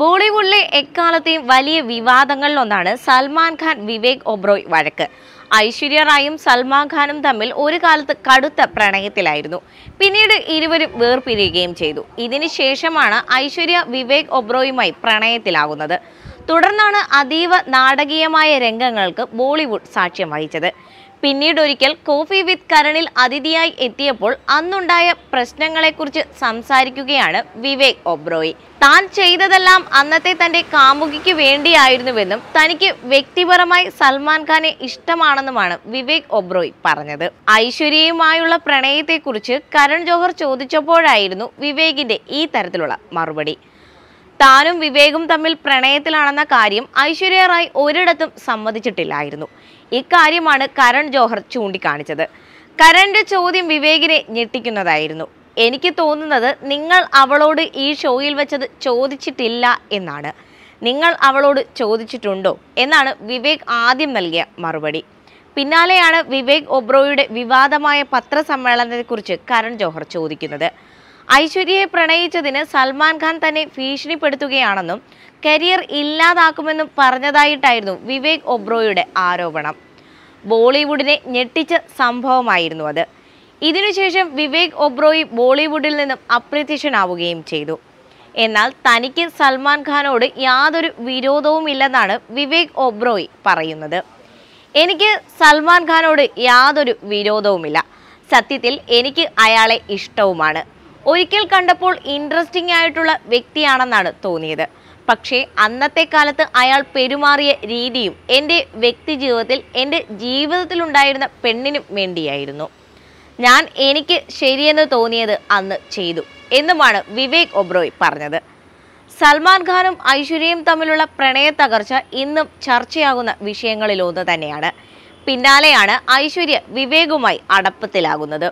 ബോളിവുഡിലെ എക്കാലത്തെയും വലിയ വിവാദങ്ങളിലൊന്നാണ് സൽമാൻ ഖാൻ വിവേക് ഒബ്രോയ് വഴക്ക്. ഐശ്വര്യ റായും സൽമാൻ ഖാനും തമ്മിൽ ഒരു കാലത്ത് കടുത്ത പ്രണയത്തിലായിരുന്നു. പിന്നീട് ഇരുവരും വേർപിരിയുകയും ചെയ്തു. ഇതിനുശേഷമാണ് ഐശ്വര്യ വിവേക് ഒബ്രോയുമായി പ്രണയത്തിലാകുന്നത് തുടർന്നാണ് അതീവ നാടകീയമായ രംഗങ്ങൾക്ക് ബോളിവുഡ് സാക്ഷ്യം വഹിച്ചത്. പിന്നീട് ഒരിക്കൽ കോഫി വിത്ത് കരണിൽ അതിഥിയായി എത്തിയപ്പോൾ അന്നുണ്ടായ പ്രശ്നങ്ങളെക്കുറിച്ച് സംസാരിക്കുകയാണ് വിവേക് ഒബ്രോയ്. താൻ ചെയ്തതെല്ലാം അന്നത്തെ തന്റെ കാമുകിക്ക് വേണ്ടിയായിരുന്നുവെന്നും തനിക്ക് വ്യക്തിപരമായി സൽമാൻ ഖാനെ ഇഷ്ടമാണെന്നുമാണ് വിവേക് ഒബ്രോയ് പറഞ്ഞത്. ഐശ്വര്യയുമായുള്ള പ്രണയത്തെക്കുറിച്ച് കരൺ ജോഹർ ചോദിച്ചപ്പോഴായിരുന്നു വിവേകിന്റെ ഈ തരത്തിലുള്ള മറുപടി. താനും വിവേകും തമ്മിൽ പ്രണയത്തിലാണെന്ന കാര്യം ഐശ്വര്യ റായ് ഒരിടത്തും സമ്മതിച്ചിട്ടില്ലായിരുന്നു. ഇക്കാര്യമാണ് കരൺ ജോഹർ ചൂണ്ടിക്കാണിച്ചത്. കരന്റെ ചോദ്യം വിവേകിനെ ഞെട്ടിക്കുന്നതായിരുന്നു. എനിക്ക് തോന്നുന്നത് നിങ്ങൾ അവളോട് ഈ ഷോയിൽ വെച്ചത് ചോദിച്ചിട്ടില്ല എന്നാണ്. നിങ്ങൾ അവളോട് ചോദിച്ചിട്ടുണ്ടോ എന്നാണ് വിവേക് ആദ്യം നൽകിയ മറുപടി. പിന്നാലെയാണ് വിവേക് ഒബ്രോയുടെ വിവാദമായ പത്രസമ്മേളനത്തെക്കുറിച്ച് കരൺ ജോഹർ ചോദിക്കുന്നത്. ഐശ്വര്യയെ പ്രണയിച്ചതിന് സൽമാൻ ഖാൻ തന്നെ ഭീഷണിപ്പെടുത്തുകയാണെന്നും കരിയർ ഇല്ലാതാക്കുമെന്നും പറഞ്ഞതായിട്ടായിരുന്നു വിവേക് ഒബ്രോയുടെ ആരോപണം. ബോളിവുഡിനെ ഞെട്ടിച്ച സംഭവമായിരുന്നു അത്. ഇതിനുശേഷം വിവേക് ഒബ്രോയി ബോളിവുഡിൽ നിന്നും അപ്രത്യക്ഷനാവുകയും ചെയ്തു. എന്നാൽ തനിക്ക് സൽമാൻ ഖാനോട് യാതൊരു വിരോധവും ഇല്ലെന്നാണ് വിവേക് ഒബ്രോയി പറയുന്നത്. എനിക്ക് സൽമാൻ ഖാനോട് യാതൊരു വിരോധവുമില്ല. സത്യത്തിൽ എനിക്ക് അയാളെ ഇഷ്ടവുമാണ്. ഒരിക്കൽ കണ്ടപ്പോൾ ഇൻട്രസ്റ്റിംഗ് ആയിട്ടുള്ള വ്യക്തിയാണെന്നാണ് തോന്നിയത്. പക്ഷേ അന്നത്തെ കാലത്ത് അയാൾ പെരുമാറിയ രീതിയും എന്റെ വ്യക്തി ജീവിതത്തിൽ എന്റെ ജീവിതത്തിലുണ്ടായിരുന്ന പെണ്ണിനും വേണ്ടിയായിരുന്നു. ഞാൻ എനിക്ക് ശരിയെന്ന് തോന്നിയത് അന്ന് ചെയ്തു എന്നുമാണ് വിവേക് ഒബ്രോയ് പറഞ്ഞത്. സൽമാൻ ഖാനും ഐശ്വര്യയും തമ്മിലുള്ള പ്രണയ തകർച്ച ഇന്നും ചർച്ചയാകുന്ന വിഷയങ്ങളിലൊന്ന് തന്നെയാണ്. പിന്നാലെയാണ് ഐശ്വര്യ വിവേകുമായി അടപ്പത്തിലാകുന്നത്.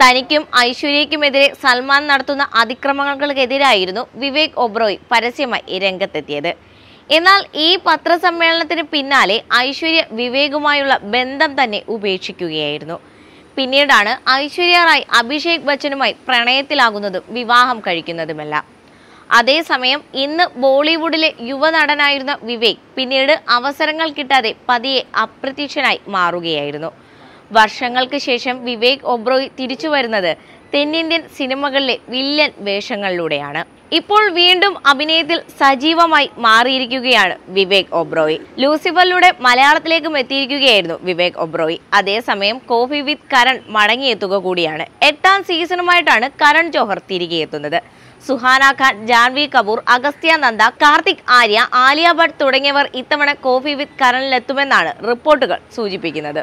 തനിക്കും ഐശ്വര്യയ്ക്കുമെതിരെ സൽമാൻ നടത്തുന്ന അതിക്രമങ്ങൾക്കെതിരായിരുന്നു വിവേക് ഒബ്രോയ് പരസ്യമായി രംഗത്തെത്തിയത്. എന്നാൽ ഈ പത്രസമ്മേളനത്തിന് പിന്നാലെ ഐശ്വര്യ വിവേകുമായുള്ള ബന്ധം തന്നെ ഉപേക്ഷിക്കുകയായിരുന്നു. പിന്നീടാണ് ഐശ്വര്യ റായ് അഭിഷേക് ബച്ചനുമായി പ്രണയത്തിലാകുന്നതും വിവാഹം കഴിക്കുന്നതുമെല്ലാം. അതേസമയം ഇന്ന് ബോളിവുഡിലെ യുവനടനായിരുന്ന വിവേക് പിന്നീട് അവസരങ്ങൾ കിട്ടാതെ പതിയെ അപ്രത്യക്ഷനായി മാറുകയായിരുന്നു. വർഷങ്ങൾക്ക് ശേഷം വിവേക് ഒബ്രോയ് തിരിച്ചു വരുന്നത് തെന്നിന്ത്യൻ സിനിമകളിലെ വില്ലൻ വേഷങ്ങളിലൂടെയാണ്. ഇപ്പോൾ വീണ്ടും അഭിനയത്തിൽ സജീവമായി മാറിയിരിക്കുകയാണ് വിവേക് ഒബ്രോയ് ലൂസിഫറിലൂടെ മലയാളത്തിലേക്കും എത്തിയിരിക്കുകയായിരുന്നു വിവേക് ഒബ്രോയ് അതേസമയം കോഫി വിത്ത് കരൺ മടങ്ങിയെത്തുക കൂടിയാണ്. എട്ടാം സീസണുമായിട്ടാണ് കരൺ ജോഹർ തിരികെ എത്തുന്നത്. സുഹാന ഖാൻ ജാൻവി കപൂർ അഗസ്ത്യ നന്ദ കാർത്തിക് ആര്യ ആലിയ ഭട്ട് തുടങ്ങിയവർ ഇത്തവണ കോഫി വിത്ത് കരണിലെത്തുമെന്നാണ് റിപ്പോർട്ടുകൾ സൂചിപ്പിക്കുന്നത്.